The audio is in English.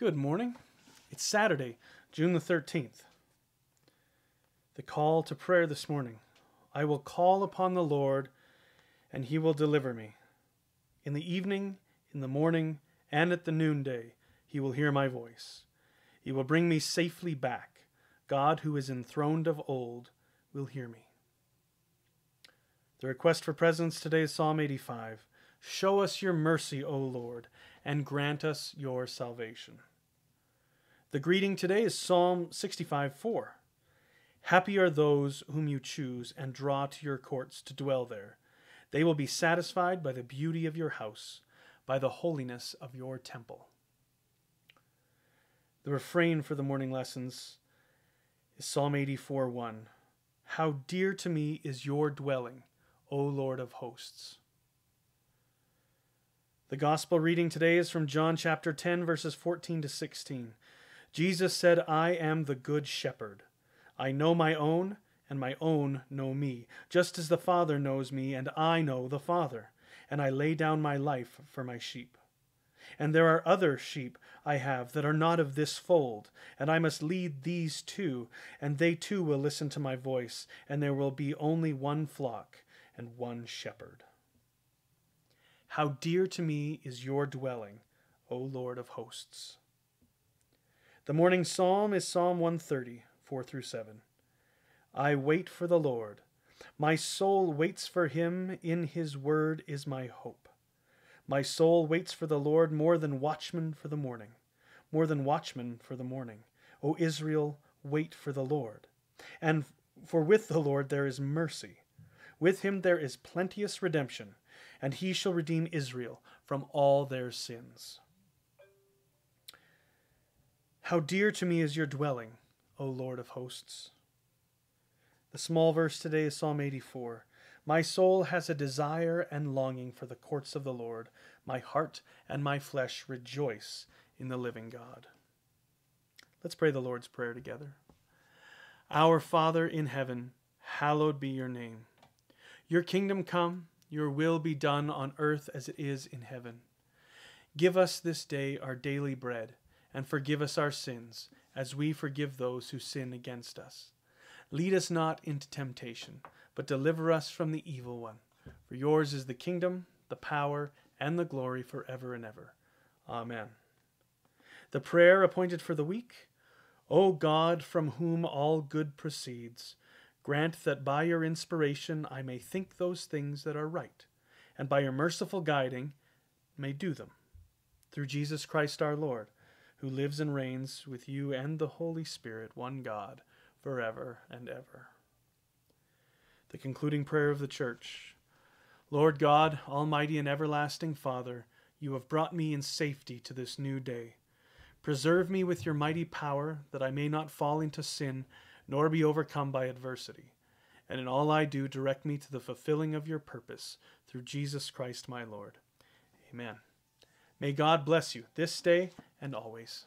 Good morning. It's Saturday, June the 13th. The call to prayer this morning I will call upon the Lord, and he will deliver me. In the evening, in the morning, and at the noonday, he will hear my voice. He will bring me safely back. God, who is enthroned of old, will hear me. The request for presence today is Psalm 85. Show us your mercy, O Lord, and grant us your salvation. The greeting today is Psalm 65 4. Happy are those whom you choose and draw to your courts to dwell there. They will be satisfied by the beauty of your house, by the holiness of your temple. The refrain for the morning lessons is Psalm 84 1. How dear to me is your dwelling, O Lord of hosts. The gospel reading today is from John chapter 10, verses 14 to 16. Jesus said, I am the good shepherd. I know my own, and my own know me, just as the Father knows me, and I know the Father, and I lay down my life for my sheep. And there are other sheep I have that are not of this fold, and I must lead these too, and they too will listen to my voice, and there will be only one flock and one shepherd. How dear to me is your dwelling, O Lord of hosts. The morning psalm is Psalm 130, 4 through 7. I wait for the Lord. My soul waits for him. In his word is my hope. My soul waits for the Lord more than watchmen for the morning, more than watchmen for the morning. O Israel, wait for the Lord. And for with the Lord there is mercy. With him there is plenteous redemption, and he shall redeem Israel from all their sins. How dear to me is your dwelling, O Lord of hosts. The small verse today is Psalm 84. My soul has a desire and longing for the courts of the Lord. My heart and my flesh rejoice in the living God. Let's pray the Lord's Prayer together. Our Father in heaven, hallowed be your name. Your kingdom come, your will be done on earth as it is in heaven. Give us this day our daily bread and forgive us our sins, as we forgive those who sin against us. Lead us not into temptation, but deliver us from the evil one. For yours is the kingdom, the power, and the glory forever and ever. Amen. The prayer appointed for the week O God, from whom all good proceeds, grant that by your inspiration I may think those things that are right, and by your merciful guiding may do them. Through Jesus Christ our Lord who lives and reigns with you and the Holy Spirit, one God, forever and ever. The concluding prayer of the Church Lord God, Almighty and everlasting Father, you have brought me in safety to this new day. Preserve me with your mighty power, that I may not fall into sin, nor be overcome by adversity. And in all I do, direct me to the fulfilling of your purpose, through Jesus Christ my Lord. Amen. May God bless you this day and always.